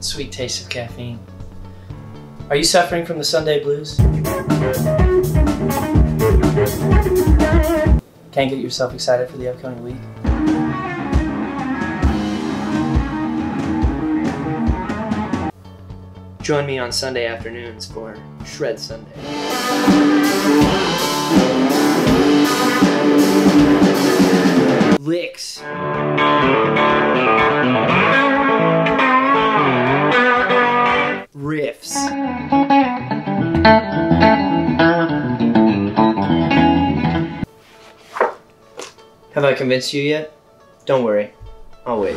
sweet taste of caffeine. Are you suffering from the Sunday blues? Can't get yourself excited for the upcoming week? Join me on Sunday afternoons for Shred Sunday. Licks. Riffs. Have I convinced you yet? Don't worry. I'll wait.